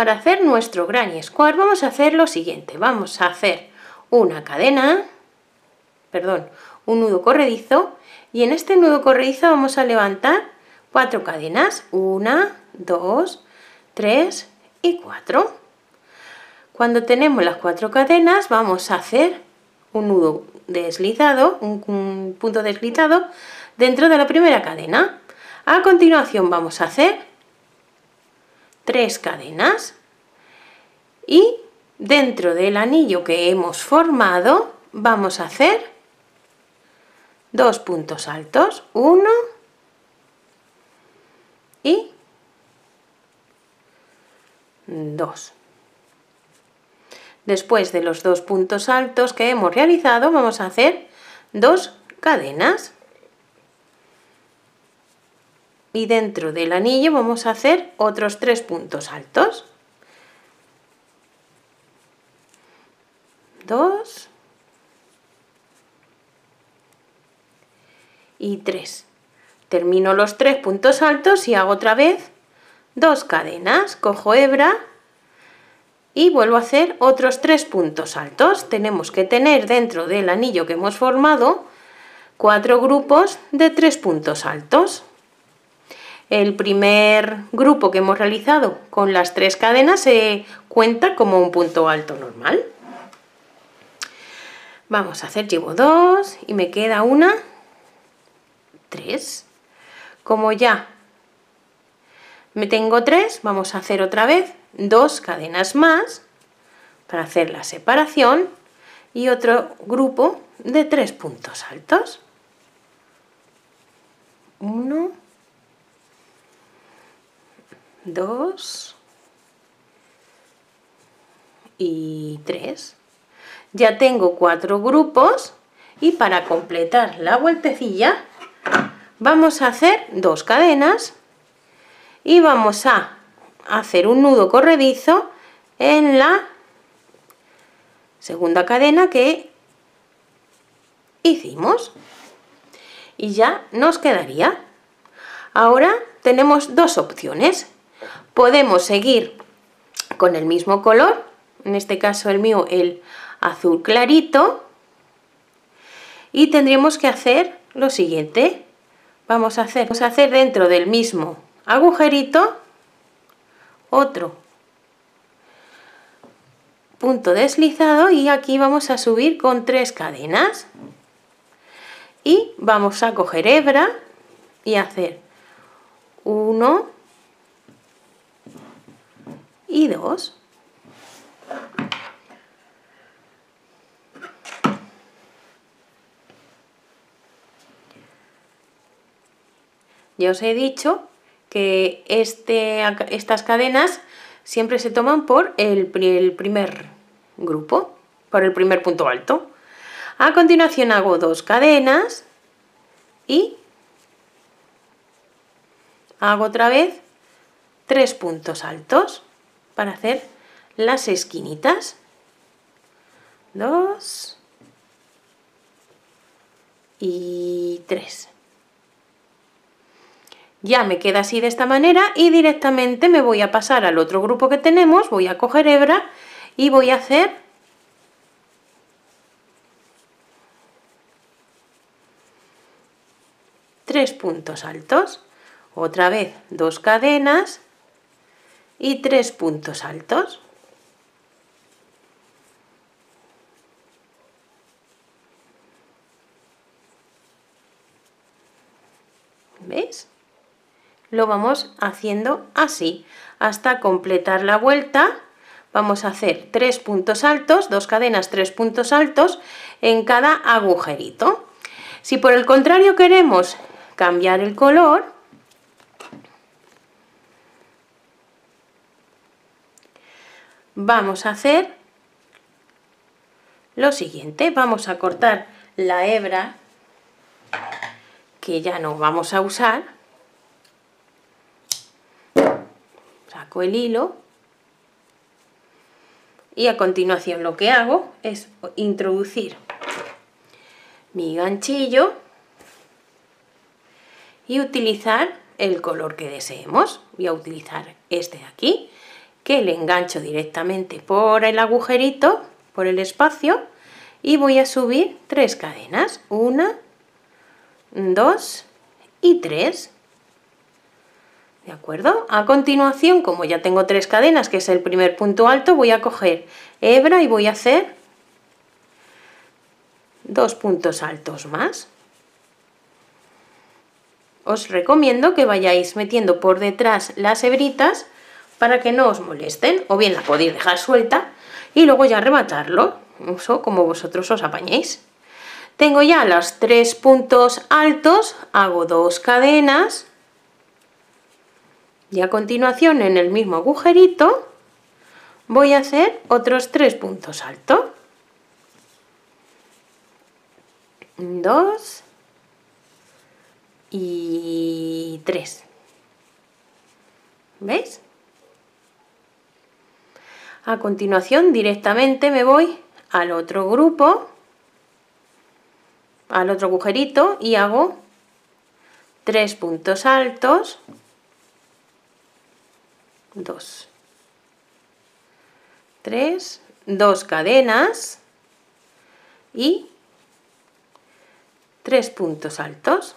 Para hacer nuestro granny square vamos a hacer lo siguiente. Vamos a hacer una cadena, perdón, un nudo corredizo y en este nudo corredizo vamos a levantar cuatro cadenas. Una, dos, tres y cuatro. Cuando tenemos las cuatro cadenas vamos a hacer un nudo deslizado, un, punto deslizado dentro de la primera cadena. A continuación vamos a hacer tres cadenas y dentro del anillo que hemos formado vamos a hacer dos puntos altos, uno y dos. Después de los dos puntos altos que hemos realizado, vamos a hacer dos cadenas. Y dentro del anillo vamos a hacer otros tres puntos altos. Dos. Y tres. Termino los tres puntos altos y hago otra vez dos cadenas. Cojo hebra y vuelvo a hacer otros tres puntos altos. Tenemos que tener dentro del anillo que hemos formado cuatro grupos de tres puntos altos. El primer grupo que hemos realizado con las tres cadenas se cuenta como un punto alto normal. Vamos a hacer, llevo dos y me queda una, tres. Como ya me tengo tres, vamos a hacer otra vez dos cadenas más para hacer la separación y otro grupo de tres puntos altos. Uno, dos y tres. Ya tengo cuatro grupos y para completar la vueltecilla vamos a hacer dos cadenas y vamos a hacer un nudo corredizo en la segunda cadena que hicimos. Y ya nos quedaría. Ahora tenemos dos opciones podemos seguir con el mismo color en este caso el mío el azul clarito y tendríamos que hacer lo siguiente. Vamos a hacer, vamos a hacer dentro del mismo agujerito otro punto deslizado y aquí vamos a subir con tres cadenas. Y vamos a coger hebra y hacer uno y dos ya os he dicho que este, estas cadenas siempre se toman por el, primer grupo, por el primer punto alto. A continuación hago dos cadenas y hago otra vez tres puntos altos para hacer las esquinitas. Dos. Y tres. Ya me queda así de esta manera y directamente me voy a pasar al otro grupo que tenemos, voy a coger hebra y voy a hacer tres puntos altos, otra vez dos cadenas y tres puntos altos. ¿Veis? lo vamos haciendo así hasta completar la vuelta vamos a hacer tres puntos altos, dos cadenas, tres puntos altos en cada agujerito. Si por el contrario queremos cambiar el color, vamos a hacer lo siguiente, vamos a cortar la hebra que ya no vamos a usar. Saco el hilo. Y a continuación lo que hago es introducir mi ganchillo y utilizar el color que deseemos. Voy a utilizar este de aquí que le engancho directamente por el agujerito, por el espacio, y voy a subir tres cadenas. Una, dos y tres. ¿De acuerdo? A continuación, como ya tengo tres cadenas, que es el primer punto alto, voy a coger hebra y voy a hacer dos puntos altos más. Os recomiendo que vayáis metiendo por detrás las hebritas para que no os molesten, o bien la podéis dejar suelta y luego ya rematarlo, eso como vosotros os apañéis. Tengo ya los tres puntos altos, hago dos cadenas y a continuación en el mismo agujerito voy a hacer otros tres puntos altos. Dos y tres. ¿Veis? A continuación directamente me voy al otro grupo, al otro agujerito y hago tres puntos altos, dos, tres, dos cadenas y tres puntos altos.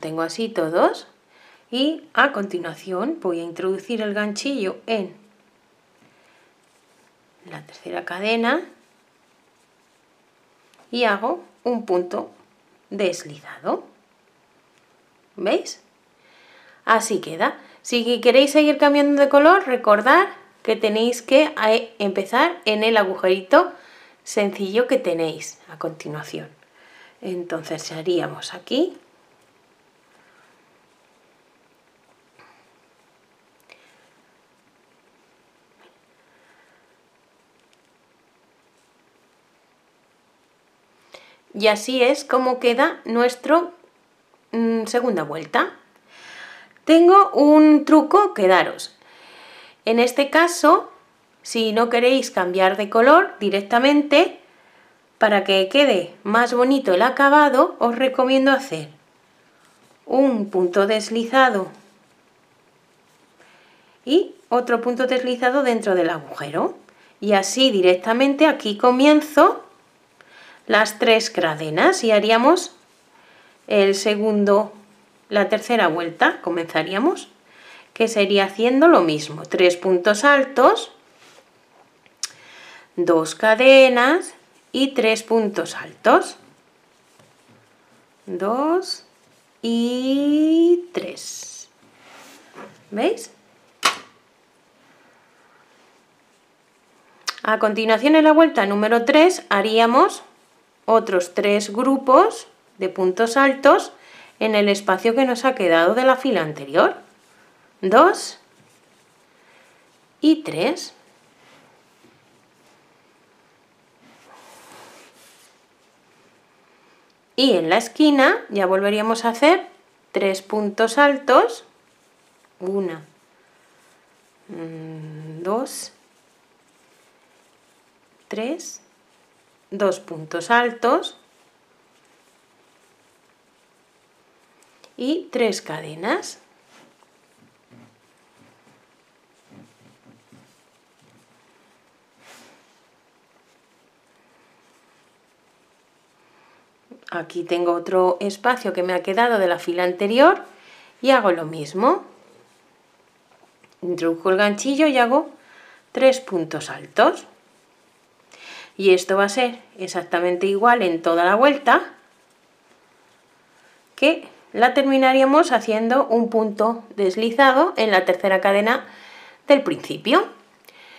Tengo así todos y a continuación voy a introducir el ganchillo en la tercera cadena y hago un punto deslizado. ¿Veis? Así queda. Si queréis seguir cambiando de color, recordad que tenéis que eh, empezar en el agujerito sencillo que tenéis a continuación. Entonces haríamos aquí Y así es como queda nuestro mm, segunda vuelta. Tengo un truco que daros. En este caso, si no queréis cambiar de color directamente, para que quede más bonito el acabado, os recomiendo hacer un punto deslizado y otro punto deslizado dentro del agujero. Y así directamente aquí comienzo las tres cadenas y haríamos el segundo, la tercera vuelta, comenzaríamos, que sería haciendo lo mismo, tres puntos altos, dos cadenas y tres puntos altos. Dos y tres. ¿Veis? A continuación en la vuelta número 3 haríamos otros tres grupos de puntos altos en el espacio que nos ha quedado de la fila anterior. Dos y tres. Y en la esquina ya volveríamos a hacer tres puntos altos. Una, mm, dos, tres dos puntos altos y tres cadenas. Aquí tengo otro espacio que me ha quedado de la fila anterior y hago lo mismo. Introduzco el ganchillo y hago tres puntos altos y esto va a ser exactamente igual en toda la vuelta que la terminaríamos haciendo un punto deslizado en la tercera cadena del principio.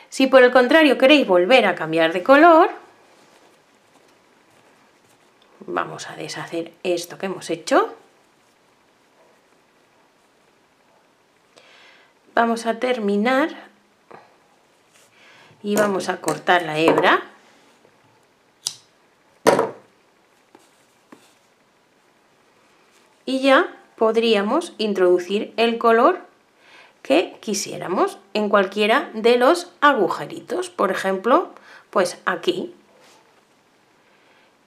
Si por el contrario queréis volver a cambiar de color, vamos a deshacer esto que hemos hecho. Vamos a terminar y vamos a cortar la hebra. Y ya podríamos introducir el color que quisiéramos en cualquiera de los agujeritos. Por ejemplo, pues aquí.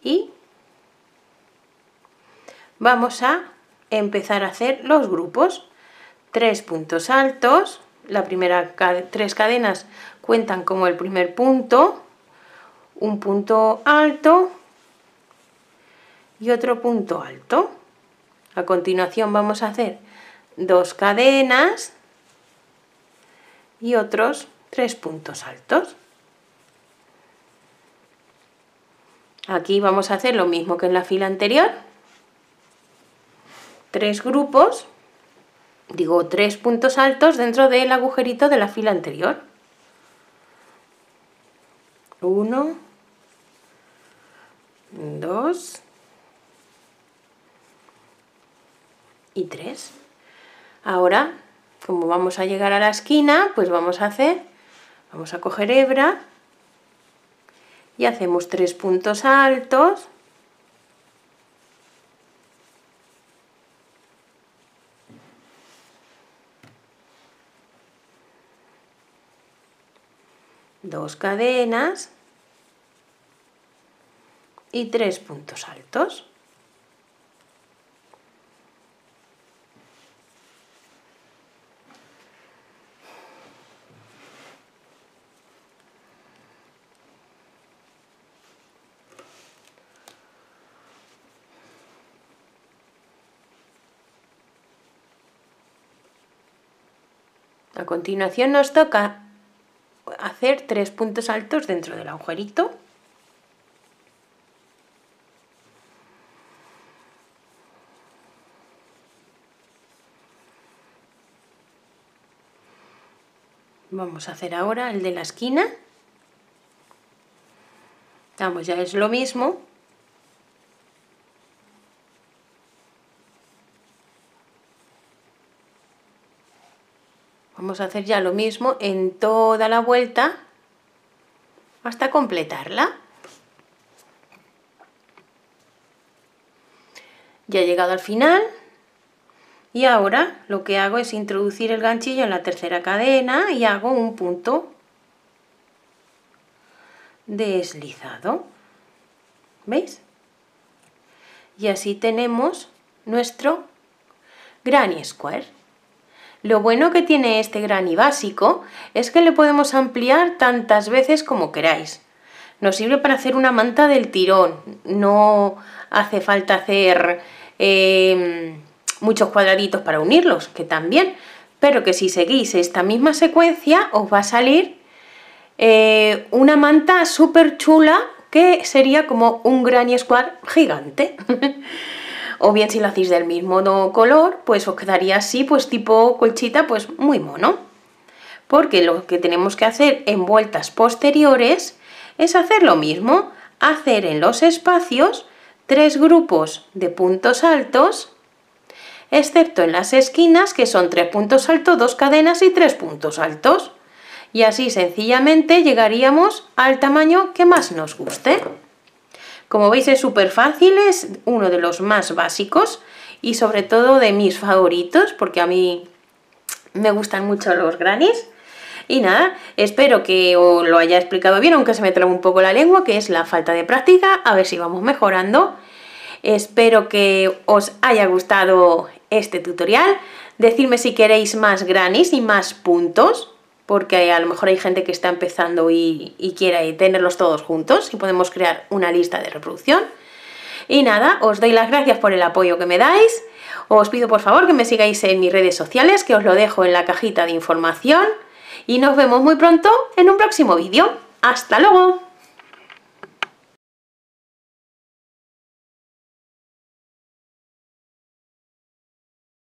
Y vamos a empezar a hacer los grupos. tres puntos altos, la primera tres cadenas cuentan como el primer punto, un punto alto y otro punto alto. A continuación vamos a hacer dos cadenas y otros tres puntos altos. Aquí vamos a hacer lo mismo que en la fila anterior. Tres grupos, digo tres puntos altos dentro del agujerito de la fila anterior. Uno, dos y tres. Ahora, como vamos a llegar a la esquina, pues vamos a hacer, vamos a coger hebra y hacemos tres puntos altos dos cadenas y tres puntos altos. A continuación nos toca hacer tres puntos altos dentro del agujerito. Vamos a hacer ahora el de la esquina. Vamos, ya es lo mismo, Vamos a hacer ya lo mismo en toda la vuelta hasta completarla. Ya he llegado al final y ahora lo que hago es introducir el ganchillo en la tercera cadena y hago un punto deslizado. ¿Veis? Y así tenemos nuestro granny square. Lo bueno que tiene este granny básico es que le podemos ampliar tantas veces como queráis. Nos sirve para hacer una manta del tirón, no hace falta hacer em, muchos cuadraditos para unirlos, que también, pero que si seguís esta misma secuencia os va a salir eh, una manta súper chula que sería como un granny square gigante. O bien si lo hacéis del mismo color, pues os quedaría así, pues tipo colchita, pues muy mono. Porque lo que tenemos que hacer en vueltas posteriores es hacer lo mismo, hacer en los espacios tres grupos de puntos altos, excepto en las esquinas, que son tres puntos altos, dos cadenas y tres puntos altos. Y así sencillamente llegaríamos al tamaño que más nos guste. Como veis es súper fácil, es uno de los más básicos y sobre todo de mis favoritos porque a mí me gustan mucho los granis. Y nada, espero que os lo haya explicado bien, aunque se me traba un poco la lengua, que es la falta de práctica, a ver si vamos mejorando. Espero que os haya gustado este tutorial. Decidme si queréis más granis y más puntos porque a lo mejor hay gente que está empezando y, quiere tenerlos todos juntos y podemos crear una lista de reproducción. Y nada, os doy las gracias por el apoyo que me dais. Os pido por favor que me sigáis en mis redes sociales, que os lo dejo en la cajita de información. Y nos vemos muy pronto en un próximo vídeo. ¡Hasta luego!